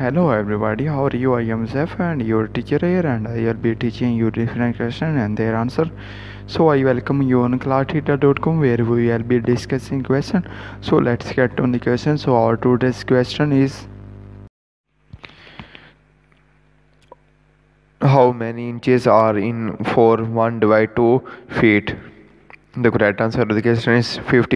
Hello everybody, how are you? I am Zef and your teacher here and I will be teaching you different questions and their answer. So I welcome you on classtheta.com where we will be discussing question. So let's get on the question. So our today's question is how many inches are in 4 1 divided 2 feet? The correct answer to the question is 50